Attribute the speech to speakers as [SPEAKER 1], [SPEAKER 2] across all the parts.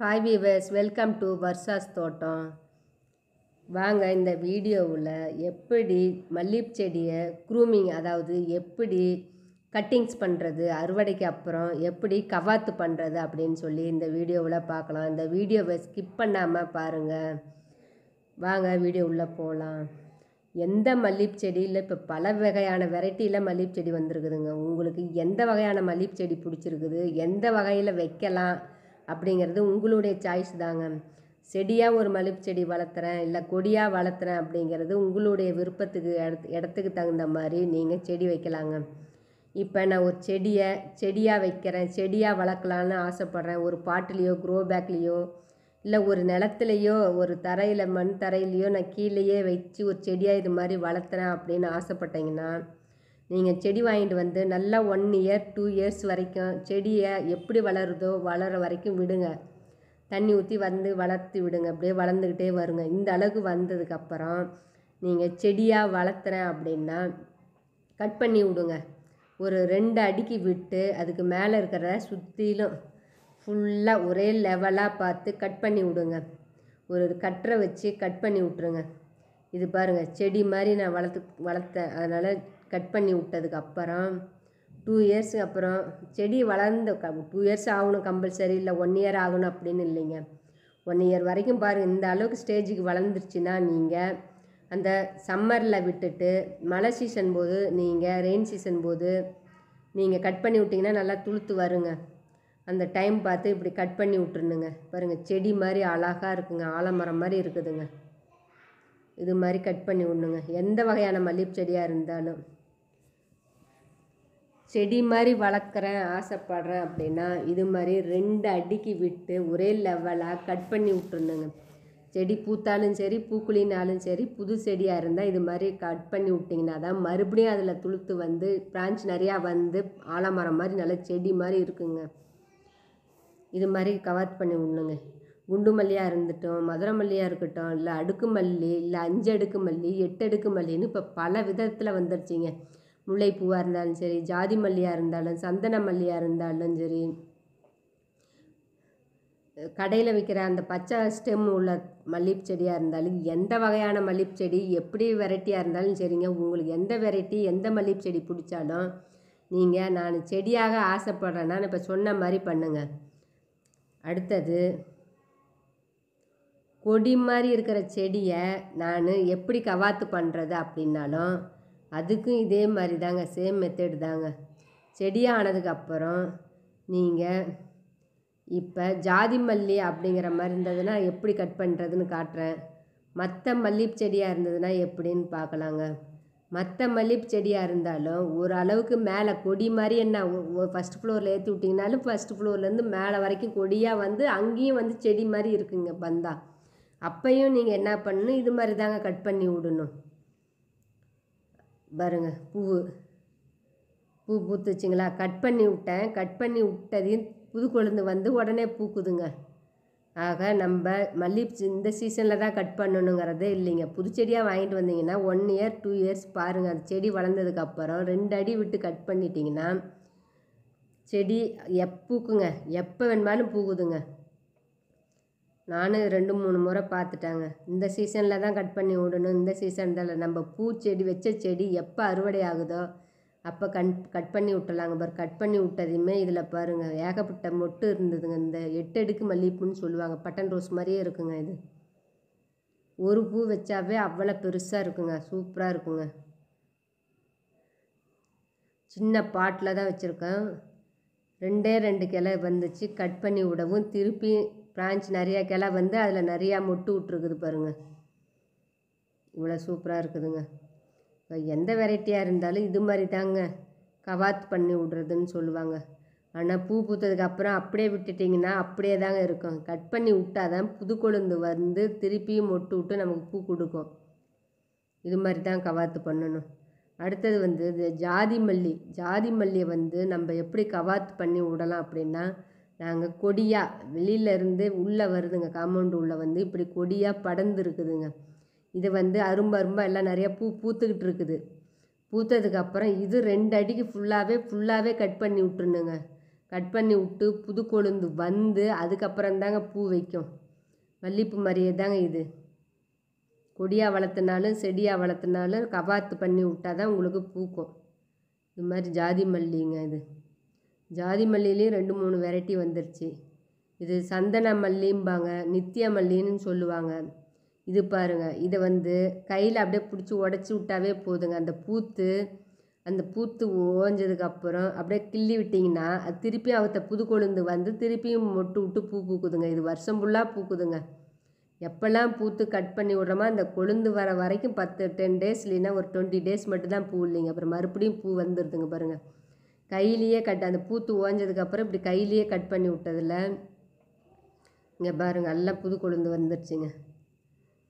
[SPEAKER 1] Hi viewers welcome to Varsha's தோட்டம் வாங்க இந்த வீடியோவில் எப்படி மல்லிப் செடியை க்ரூமிங் அதாவது எப்படி கட்டிங்ஸ் பண்ணுறது அறுவடைக்கு அப்புறம் எப்படி கவாத்து பண்ணுறது அப்படின்னு சொல்லி இந்த வீடியோவில் பார்க்கலாம். இந்த வீடியோவை ஸ்கிப் பண்ணாமல் பாருங்கள் வாங்க வீடியோ உள்ளே போகலாம் எந்த மல்லிப் செடியில் இப்போ பல வகையான வெரைட்டியில் மல்லிப் செடி வந்திருக்குதுங்க. உங்களுக்கு எந்த வகையான மல்லிப் செடி பிடிச்சிருக்குது? எந்த வகையில் வைக்கலாம்? அப்படிங்கிறது உங்களுடைய சாய்ஸ் தாங்க. செடியாக ஒரு மல்லிகைப்பூ செடி வளர்த்துறேன் இல்லை கொடியாக வளர்த்துறேன் அப்படிங்கிறது உங்களுடைய விருப்பத்துக்கு இடத்து இடத்துக்கு தகுந்த மாதிரி நீங்கள் செடி வைக்கலாங்க. இப்போ நான் ஒரு செடியை செடியாக வைக்கிறேன் செடியாக வளர்க்கலான்னு ஆசைப்பட்றேன். ஒரு பாட்டிலையோ க்ரோ பேக்லேயோ இல்லை ஒரு நிலத்துலையோ ஒரு தரையில் மண் தரையிலையோ நான் கீழேயே வச்சு ஒரு செடியாக இது மாதிரி வளர்த்துறேன் அப்படின்னு ஆசைப்பட்டீங்கன்னா நீங்கள் செடி வாங்கிட்டு வந்து நல்லா ஒன் இயர் டூ இயர்ஸ் வரைக்கும் செடியை எப்படி வளருதோ வளர வரைக்கும் விடுங்க. தண்ணி ஊற்றி வந்து வளர்த்து விடுங்க. அப்படியே வளர்ந்துக்கிட்டே வருங்க. இந்த அளவுக்கு வந்ததுக்கப்புறம் நீங்கள் செடியாக வளர்த்துறேன் அப்படின்னா கட் பண்ணி விடுங்க. ஒரு ரெண்டு அடிக்கு விட்டு அதுக்கு மேலே இருக்கிற சுற்றிலும் ஃபுல்லாக ஒரே லெவலாக பார்த்து கட் பண்ணி விடுங்க. ஒரு கட்டரை வச்சு கட் பண்ணி விட்ருங்க இது பாருங்கள் செடி மாதிரி நான் வளர்த்து வளர்த்தேன். அதனால் கட் பண்ணி விட்டதுக்கு அப்புறம் டூ இயர்ஸுக்கு அப்புறம் செடி வளர்ந்த டூ இயர்ஸ் ஆகணும் கம்பல்சரி இல்லை ஒன் இயர் ஆகணும் அப்படின்னு இல்லைங்க. ஒன் இயர் வரைக்கும் பாருங்கள் இந்த அளவுக்கு ஸ்டேஜுக்கு வளர்ந்துருச்சுன்னா நீங்கள் அந்த சம்மரில் விட்டுட்டு மழை சீசன் போது நீங்கள் ரெயின் சீசன் போது நீங்கள் கட் பண்ணி விட்டிங்கன்னா நல்லா துளுத்து வருங்க. அந்த டைம் பார்த்து இப்படி கட் பண்ணி விட்டுருணுங்க. பாருங்கள் செடி மாதிரி அழகாக இருக்குங்க ஆலமரம் மாதிரி இருக்குதுங்க. இது மாதிரி கட் பண்ணி விடணுங்க. எந்த வகையான மல்லிகைப் செடியாக இருந்தாலும். செடி மாதிரி வளர்க்குறேன் ஆசைப்பட்றேன் அப்படின்னா இது மாதிரி ரெண்டு அடிக்கு விட்டு ஒரே லெவலாக கட் பண்ணி விட்ருணுங்க செடி பூத்தாலும் சரி பூக்குழினாலும் சரி புது செடியாக இருந்தால் இது மாதிரி கட் பண்ணி விட்டிங்கன்னா தான் மறுபடியும் அதில் துளுத்து வந்து பிரான்ச் நிறையா வந்து ஆலமரம் மாதிரி நல்ல செடி மாதிரி இருக்குங்க. இது மாதிரி கவர் பண்ணி விடணுங்க. குண்டு மல்லியாக இருந்துட்டோம் மதுரை மல்லியாக இருக்கட்டும் இல்லை அடுக்கு மல்லி இல்லை அஞ்சு அடுக்கு மல்லி எட்டு அடுக்கு மல்லின்னு இப்போ பல விதத்தில் வந்துருச்சுங்க. முல்லைப்பூவாக இருந்தாலும் சரி ஜாதி மல்லியாக இருந்தாலும் சந்தன மல்லியாக இருந்தாலும் சரி கடையில் விற்கிற அந்த பச்சை ஸ்டெம் உள்ள மல்லிகைப் செடியாக இருந்தாலும் எந்த வகையான மல்லிகைப்பூ செடி எப்படி வெரைட்டியாக இருந்தாலும் சரிங்க. உங்களுக்கு எந்த வெரைட்டி எந்த மல்லிகைப்பூ செடி பிடிச்சாலும் நீங்கள் நான் செடியாக ஆசைப்பட்றேன்னா இப்போ சொன்ன மாதிரி பண்ணுங்கள் அடுத்தது கொடி மாதிரி இருக்கிற செடியை நான் எப்படி கவாத்து பண்ணுறது அப்படின்னாலும் அதுக்கும் இதே மாதிரி தாங்க சேம் மெத்தேடு தாங்க. செடியானதுக்கப்புறம் நீங்கள் இப்போ ஜாதி மல்லி அப்படிங்கிற மாதிரி இருந்ததுன்னா எப்படி கட் பண்ணுறதுன்னு காட்டுறேன். மற்ற மல்லிகைப் செடியாக இருந்ததுன்னா எப்படின்னு பார்க்கலாங்க. மற்ற மல்லிகைப் செடியாக இருந்தாலும் ஒரு அளவுக்கு மேலே கொடி மாதிரி என்ன ஃபஸ்ட் ஃப்ளோரில் ஏற்றி விட்டிங்கனாலும் ஃபஸ்ட் ஃப்ளோர்லேருந்து மேலே வரைக்கும் கொடியாக வந்து அங்கேயும் வந்து செடி மாதிரி இருக்குங்க பந்தா. அப்பையும் நீங்கள் என்ன பண்ணணும் இது மாதிரி தாங்க கட் பண்ணி விடணும். பாருங்க பூவு. பூ பூத்துச்சுங்களா? கட் பண்ணி விட்டேன். கட் பண்ணி விட்டதையும் புது கொழுந்து வந்து உடனே பூக்குதுங்க. ஆக நம்ம மல்லி இந்த சீசனில் தான் கட் பண்ணணுங்கிறதே இல்லைங்க. புதுச்செடியாக வாங்கிட்டு வந்தீங்கன்னா ஒன் இயர் டூ இயர்ஸ் பாருங்கள் அந்த செடி வளர்ந்ததுக்கப்புறம் ரெண்டு அடி விட்டு கட் பண்ணிட்டீங்கன்னா செடி எப்பூக்குங்க எப்போ வேணுமாலும் பூக்குதுங்க. நானும் ரெண்டு மூணு முறை பார்த்துட்டாங்க இந்த சீசனில் தான் கட் பண்ணி விடணும். இந்த சீசன் தான் நம்ம பூச்செடி வச்ச செடி எப்போ அறுவடை ஆகுதோ அப்போ கண் கட் பண்ணி விட்டலாங்க பார் கட் பண்ணி விட்டதையுமே இதில் பாருங்கள் ஏகப்பட்ட மொட்டு இருந்ததுங்க. இந்த எட்டு அடுக்கு மல்லிகைப்பூன்னு சொல்லுவாங்க. பட்டன் ரோஸ் மாதிரியே இருக்குங்க இது. ஒரு பூ வச்சாவே அவ்வளோ பெருசாக இருக்குங்க. சூப்பராக இருக்குங்க. சின்ன பாட்டில் தான் வச்சுருக்கேன். ரெண்டே ரெண்டு கிளை வந்துச்சு. கட் பண்ணி விடவும் திருப்பி பிரான்ச் நிறையா கிளை வந்து அதில் நிறையா மொட்டு விட்ருக்குது பாருங்கள் இவ்வளோ சூப்பராக இருக்குதுங்க. இப்போ எந்த வெரைட்டியாக இருந்தாலும் இது மாதிரி தாங்க கவாத் பண்ணி விட்றதுன்னு சொல்லுவாங்க. ஆனால் பூ பூத்ததுக்கு அப்புறம் அப்படியே விட்டுட்டிங்கன்னா அப்படியே தாங்க இருக்கும். கட் பண்ணி விட்டால் தான் புது கொழுந்து வந்து திருப்பியும் மொட்டு விட்டு நமக்கு பூ கொடுக்கும். இது மாதிரி தான் கவாத்து பண்ணணும். அடுத்தது வந்து ஜாதி மல்லி. ஜாதி மல்லியை வந்து நம்ம எப்படி கவாத்து பண்ணி விடலாம் அப்படின்னா நாங்கள் கொடியாக வெளியிலேருந்து உள்ளே வருதுங்க காம்பவுண்டு உள்ளே வந்து இப்படி கொடியாக படர்ந்து இருக்குதுங்க இது வந்து அரும்பு அரும்பாக எல்லாம் நிறையா பூ பூத்துக்கிட்டு இருக்குது. பூத்ததுக்கப்புறம் இது ரெண்டு அடிக்கு ஃபுல்லாகவே ஃபுல்லாகவே கட் பண்ணி விட்டுருணுங்க. கட் பண்ணி விட்டு புது கொழுந்து வந்து அதுக்கப்புறம் தாங்க பூ வைக்கும். மல்லிகைப்பூ மாதிரியே தாங்க இது. கொடியாக வளர்த்துனாலும் செடியாக வளர்த்துனாலும் கபாத்து பண்ணி விட்டால் தான் உங்களுக்கு பூக்கும். இது மாதிரி ஜாதி மல்லிங்க இது. ஜாதி மல்லியிலையும் ரெண்டு மூணு வெரைட்டி வந்துருச்சு. இது சந்தன மல்லிம்பாங்க நித்திய மல்லின்னு சொல்லுவாங்க. இது பாருங்க இதை வந்து கையில் அப்படியே பிடிச்சி உடச்சி விட்டாவே போதுங்க. அந்த பூத்து அந்த பூத்து ஓஞ்சதுக்கு அப்புறம் அப்படியே கிள்ளி விட்டிங்கன்னா அது திருப்பியும் அவத்த புது கொழுந்து வந்து திருப்பியும் மொட்டு விட்டு பூ பூக்குதுங்க. இது வருஷம் ஃபுல்லாக பூக்குதுங்க. எப்போல்லாம் பூத்து கட் பண்ணி விட்றோமோ அந்த கொழுந்து வர வரைக்கும் பத்து டென் டேஸ் இல்லைன்னா ஒரு டுவெண்ட்டி டேஸ் மட்டும் தான் பூ இல்லைங்க. அப்புறம் மறுபடியும் பூ வந்துடுதுங்க பாருங்கள் கையிலேயே கட் அந்த பூத்து ஓஞ்சதுக்கப்புறம் இப்படி கையிலேயே கட் பண்ணி விட்டதில் இங்கே பாருங்கள் எல்லாம் புது கொழுந்து வந்துருச்சுங்க.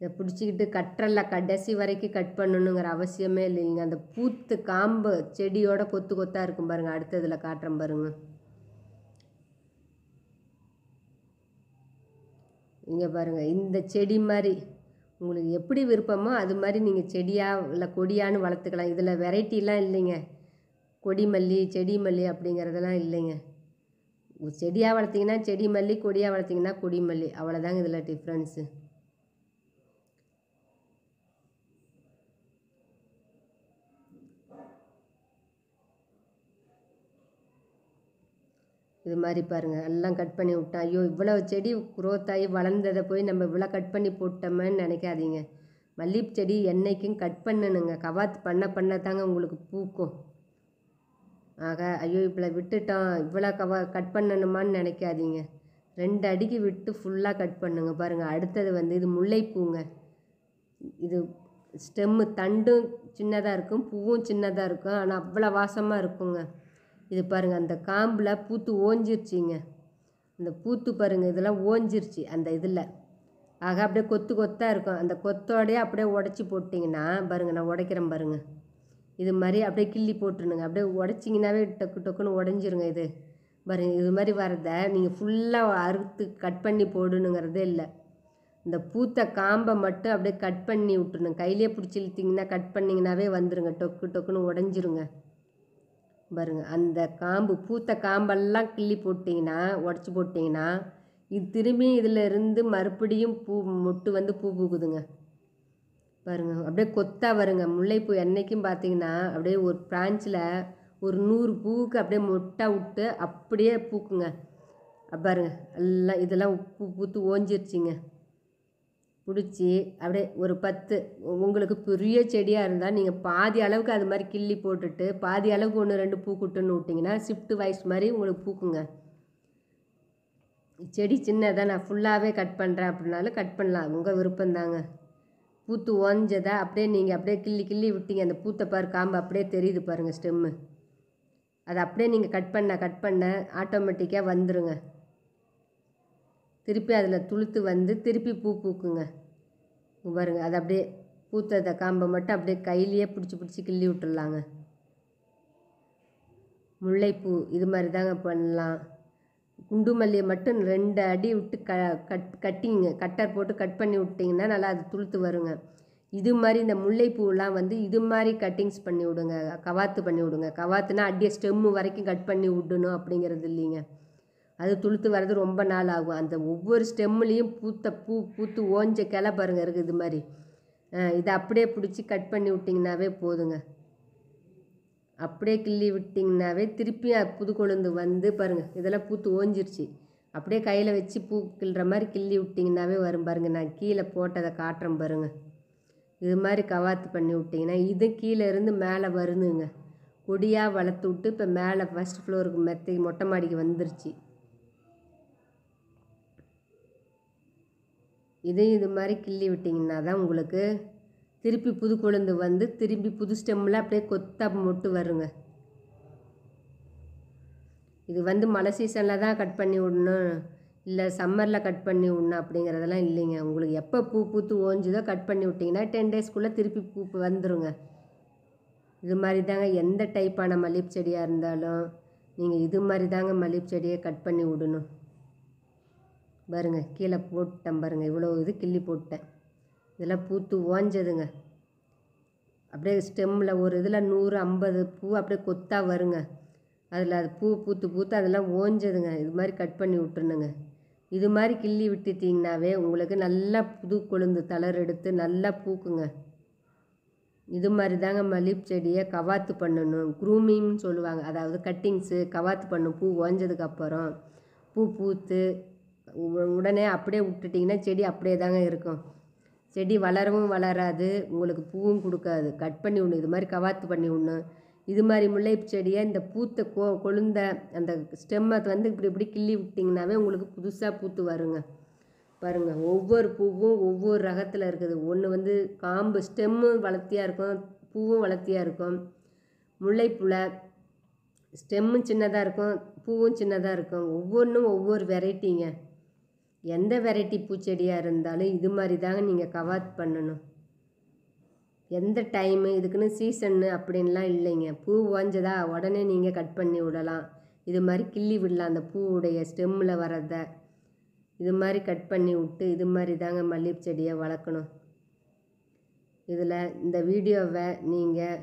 [SPEAKER 1] இதை பிடிச்சிக்கிட்டு கட்டுறல கடைசி வரைக்கும் கட் பண்ணணுங்கிற அவசியமே இல்லைங்க. அந்த பூத்து காம்பு செடியோட கொத்து கொத்தாக இருக்கும் பாருங்கள் அடுத்ததில் காட்டுறேன் பாருங்க. இங்கே பாருங்கள் இந்த செடி மாதிரி உங்களுக்கு எப்படி விருப்பமோ அது மாதிரி நீங்கள் செடியாக இல்லை கொடியான்னு வளர்த்துக்கலாம். இதில் வெரைட்டிலாம் இல்லைங்க. கொடி மல்லி செடி மல்லி அப்படிங்கிறதெல்லாம் இல்லைங்க. செடியாக வளர்த்திங்கன்னா செடி மல்லி கொடியாக வளர்த்திங்கன்னா கொடி மல்லி அவ்வளோதாங்க இதில் டிஃப்ரென்ஸு இது மாதிரி பாருங்கள் எல்லாம் கட் பண்ணி விட்டோம் ஐயோ இவ்வளோ செடி குரோத் ஆகி வளர்ந்ததை போய் நம்ம இவ்வளோ கட் பண்ணி போட்டோமேன்னு நினைக்காதீங்க. மல்லிகைப்பூ செடி என்றைக்கும் கட் பண்ணணுங்க. கவாத்து பண்ண பண்ண தாங்க உங்களுக்கு பூக்கும். ஆக ஐயோ இவ்வளோ விட்டுட்டோம் இவ்வளோ கவ கட் பண்ணணுமான்னு நினைக்காதீங்க. ரெண்டு அடிக்கு விட்டு ஃபுல்லாக கட் பண்ணுங்க பாருங்கள் அடுத்தது வந்து இது முல்லைப்பூங்க. இது ஸ்டெம்மு தண்டும் சின்னதாக இருக்கும் பூவும் சின்னதாக இருக்கும். ஆனால் அவ்வளோ வாசமாக இருக்குங்க. இது பாருங்கள் அந்த காம்பில் பூத்து ஓஞ்சிருச்சிங்க. அந்த பூத்து பாருங்கள் இதெல்லாம் ஓஞ்சிருச்சு அந்த இதில். ஆக அப்படியே கொத்து கொத்தாக இருக்கும். அந்த கொத்தோடையே அப்படியே உடச்சி போட்டிங்கன்னா பாருங்கள் நான் உடைக்கிறேன் பாருங்கள் இது மாதிரி அப்படியே கிள்ளி போட்டுருணுங்க. அப்படியே உடச்சிங்கனாவே டக்கு டக்குன்னு உடஞ்சிருங்க இது. பாருங்க இது மாதிரி வரதை நீங்கள் ஃபுல்லாக அறுத்து கட் பண்ணி போடணுங்கிறதே இல்லை. இந்த பூத்த காம்பை மட்டும் அப்படியே கட் பண்ணி விட்டுருணும். கையிலே பிடிச்சி இழுத்திங்கன்னா கட் பண்ணிங்கனாவே வந்துடுங்க டொக்கு டொக்குன்னு உடஞ்சிருங்க. பாருங்க அந்த காம்பு பூத்த காம்பெல்லாம் கிள்ளி போட்டிங்கன்னா உடச்சி போட்டிங்கன்னா இது திரும்பி இதில் இருந்து மறுபடியும் பூ மொட்டு வந்து பூ பூக்குதுங்க. பாருங்க அப்படியே கொத்தா வருங்க. முல்லைப்பூ என்றைக்கும் பார்த்தீங்கன்னா அப்படியே ஒரு பிரான்ச்சில் ஒரு நூறு பூவுக்கு அப்படியே மொட்டை விட்டு அப்படியே பூக்குங்க. பாருங்க எல்லாம் இதெல்லாம் பூ பூத்து ஓஞ்சிருச்சிங்க. பிடிச்சி அப்படியே ஒரு பத்து உங்களுக்கு பெரிய செடியாக இருந்தால் நீங்கள் பாதி அளவுக்கு அது மாதிரி கிள்ளி போட்டுட்டு பாதி அளவுக்கு ஒன்று ரெண்டு பூ குட்டுன்னு விட்டிங்கன்னா ஷிஃப்ட் வைஸ் மாதிரி உங்களுக்கு பூக்குங்க. செடி சின்னதாக நான் ஃபுல்லாகவே கட் பண்ணுறேன் அப்படின்னாலும் கட் பண்ணலாம். உங்கள் விருப்பம்தாங்க. பூத்து ஓஞ்சதை? அப்படியே நீங்கள் அப்படியே கிள்ளி கிள்ளி விட்டீங்க. அந்த பூத்தை பாரு காம்பு அப்படியே தெரியுது பாருங்கள் ஸ்டெம்மு அதை அப்படியே நீங்கள் கட் பண்ண கட் பண்ண ஆட்டோமேட்டிக்காக வந்துடுங்க திருப்பி அதில் துளுத்து வந்து திருப்பி பூ பூக்குங்க. பாருங்க அது அப்படியே பூத்தத காம்பை மட்டும் அப்படியே கையிலேயே பிடிச்சி பிடிச்சி கிள்ளி விட்டுடலாங்க முல்லைப்பூ இது மாதிரி தாங்க பண்ணலாம். குண்டு மல்லியை மட்டும் ரெண்டு அடி விட்டு க கட் கட்டிங்க. கட்டர் போட்டு கட் பண்ணி விட்டிங்கன்னா நல்லா அது துளுத்து வருங்க. இது மாதிரி இந்த முல்லைப்பூலாம் வந்து இது மாதிரி கட்டிங்ஸ் பண்ணி விடுங்க. கவாத்து பண்ணி விடுங்க. கவாத்துனா அடியே ஸ்டெம்மு வரைக்கும் கட் பண்ணி விடணும் அப்படிங்கிறது இல்லைங்க. அது துளுத்து வர்றது ரொம்ப நாள் ஆகும். அந்த ஒவ்வொரு ஸ்டெம்முலேயும் பூத்த பூ பூத்து ஓஞ்ச கிளை பாருங்க இருக்குது இது மாதிரி. இதை அப்படியே பிடிச்சி கட் பண்ணி விட்டிங்கனாவே போதுங்க. அப்படியே கிள்ளி விட்டிங்கனாவே திருப்பி புது கொழுந்து வந்து பாருங்கள் இதெல்லாம் பூத்து ஓஞ்சிருச்சு. அப்படியே கையில் வச்சு பூ கிள்ளுற மாதிரி கிள்ளி விட்டிங்கனாவே வரும் பாருங்கள் நான் கீழே போட்டதை காட்டுறேன் பாருங்கள் இது மாதிரி கவாத்து பண்ணி விட்டிங்கன்னா இது கீழே இருந்து மேலே வருதுங்க. கொடியாக வளர்த்து விட்டு இப்போ மேலே ஃபஸ்ட் ஃப்ளோருக்கு மெத்தை மொட்டை மாடிக்கு வந்துருச்சு. இதையும் இது மாதிரி கிள்ளி விட்டிங்கன்னா தான் உங்களுக்கு திருப்பி புது கொழுந்து வந்து திரும்பி புது ஸ்டெம்மில் அப்படியே கொத்தாக மொட்டு வருங்க. இது வந்து மழை சீசனில் தான் கட் பண்ணி விடணும். இல்லை சம்மரில் கட் பண்ணி விடணும் அப்படிங்கிறதெல்லாம் இல்லைங்க. உங்களுக்கு எப்போ பூ பூத்து ஓஞ்சுதோ கட் பண்ணி விட்டிங்கன்னா டென் டேஸ்க்குள்ளே திருப்பி பூ வந்துருங்க. இது மாதிரி தாங்க எந்த டைப்பான மல்லிகை செடியாக இருந்தாலும் நீங்கள் இது மாதிரி தாங்க மல்லிகை செடியை கட் பண்ணி விடணும். பாருங்க கீழே போட்டேன் பாருங்கள் இவ்வளோ இது கிள்ளி போட்டேன். இதெல்லாம் பூத்து ஓஞ்சதுங்க. அப்படியே ஸ்டெம்மில் ஒரு இதில் நூறு ஐம்பது பூ அப்படியே கொத்தாக வருங்க. அதில் அது பூ பூத்து பூத்து அதெல்லாம் ஓஞ்சதுங்க. இது மாதிரி கட் பண்ணி விட்டுருணுங்க. இது மாதிரி கிள்ளி விட்டுட்டிங்கனாவே உங்களுக்கு நல்லா புது கொழுந்து தளர் எடுத்து நல்லா பூக்குங்க. இது மாதிரி தாங்க மல்லிப் செடியை கவாத்து பண்ணணும். க்ரூமிங்னு சொல்லுவாங்க. அதாவது கட்டிங்ஸு கவாத்து பண்ணும் பூ ஓஞ்சதுக்கப்புறம் பூ பூத்து உடனே அப்படியே விட்டுட்டிங்கன்னா செடி அப்படியே தாங்க இருக்கும். செடி வளரவும் வளராது உங்களுக்கு பூவும் கொடுக்காது. கட் பண்ணி விடணும் இது மாதிரி கவாத்து பண்ணி விடணும் இது மாதிரி முல்லைப்பூ செடியை இந்த பூத்த கொ கொழுந்த அந்த ஸ்டெம்மை வந்து இப்படி இப்படி கிள்ளி விட்டிங்கனாவே உங்களுக்கு புதுசாக பூத்து வருங்க. பாருங்கள் ஒவ்வொரு பூவும் ஒவ்வொரு ரகத்தில் இருக்குது. ஒன்று வந்து காம்பு ஸ்டெம்மு வளர்த்தியாக இருக்கும் பூவும் வளர்த்தியாக இருக்கும். முல்லைப்பூவில் ஸ்டெம்மும் சின்னதாக இருக்கும் பூவும் சின்னதாக இருக்கும். ஒவ்வொன்றும் ஒவ்வொரு வெரைட்டிங்க எந்த வெரைட்டி பூச்செடியாக இருந்தாலும் இது மாதிரி தாங்க நீங்கள் கவாத் பண்ணணும். எந்த டைமு இதுக்குன்னு சீசன்னு அப்படின்லாம் இல்லைங்க. பூ ஓஞ்சதா உடனே நீங்கள் கட் பண்ணி விடலாம். இது மாதிரி கிள்ளி விடலாம். அந்த பூவுடைய ஸ்டெம்மில் வரதை இது மாதிரி கட் பண்ணி விட்டு இது மாதிரி தாங்க மல்லிகை செடியை வளர்க்கணும். இதில் இந்த வீடியோவை நீங்கள்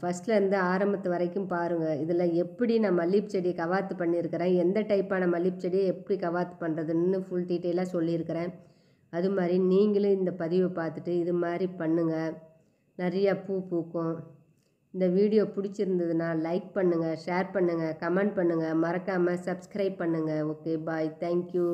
[SPEAKER 1] ஃபஸ்ட்லேருந்து ஆரம்பத்து வரைக்கும் பாருங்கள் இதில் எப்படி நான் மல்லிகைப்பூ செடியை கவாத்து பண்ணியிருக்கிறேன் எந்த டைப்பான மல்லிகைப்பூ செடியை எப்படி கவாத்து பண்ணுறதுன்னு ஃபுல் டீட்டெயிலாக சொல்லியிருக்கிறேன். அது மாதிரி நீங்களும் இந்த பதிவை பார்த்துட்டு இது மாதிரி பண்ணுங்கள் நிறையா பூ பூக்கும். இந்த வீடியோ பிடிச்சிருந்ததுன்னா லைக் பண்ணுங்கள் ஷேர் பண்ணுங்கள் கமெண்ட் பண்ணுங்கள் மறக்காமல் சப்ஸ்கிரைப் பண்ணுங்கள் ஓகே பாய் தேங்க்யூ